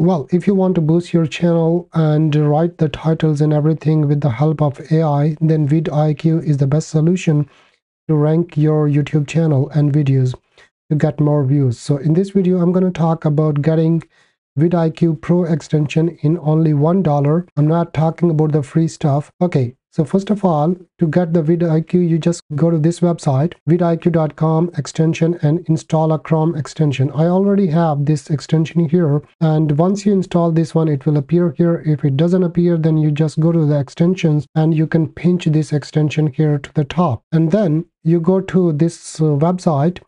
Well, if you want to boost your channel and write the titles and everything with the help of AI, then vidIQ is the best solution to rank your YouTube channel and videos to get more views. So in this video, I'm going to talk about getting vidIQ Pro extension in only $1. I'm not talking about the free stuff. Okay, so first of all, to get the vidIQ, you just go to this website, vidiq.com extension and install a Chrome extension. I already have this extension here. And once you install this one, it will appear here. If it doesn't appear, then you just go to the extensions and you can pinch this extension here to the top. And then you go to this uh, website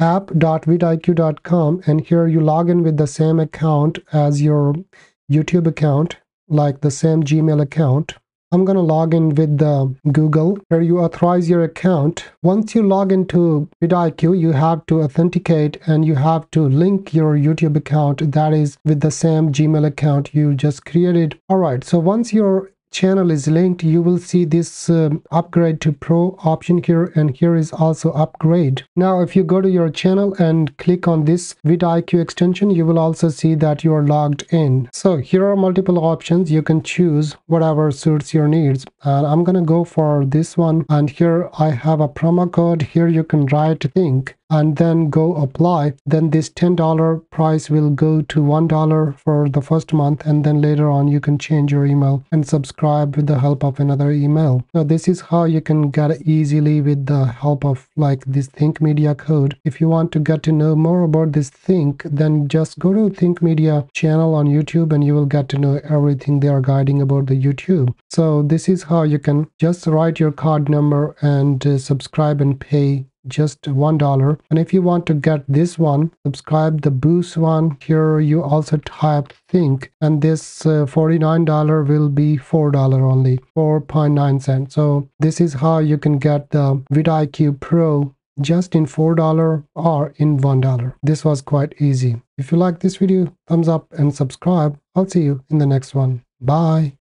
app.vidiq.com and here you log in with the same account as your YouTube account like the same Gmail account I'm going to log in with the Google where you authorize your account. Once you log into vidIQ, you have to authenticate and you have to link your YouTube account that is with the same Gmail account you just created. All right, so once your channel is linked. You will see this um, upgrade to pro option here and here is also upgrade. Now if you go to your channel and click on this vidIQ extension you will also see that you are logged in. So here are multiple options. You can choose whatever suits your needs. And i'm gonna go for this one. And here i have a promo code. Here you can write think and then go apply then this $10 price will go to $1 for the first month and then later on you can change your email and subscribe with the help of another email. So this is how you can get easily with the help of like this think media code. If you want to get to know more about this think then just go to think media channel on youtube and you will get to know everything they are guiding about the youtube. So this is how you can just write your card number and uh, subscribe and pay just one dollar. And if you want to get this one subscribe the boost one. Here you also type think. And this uh, 49 dollar will be four dollar only 4.9 cents. So this is how you can get the vidIQ pro just in four dollar or in one dollar. This was quite easy. If you like this video thumbs up and subscribe. I'll see you in the next one. Bye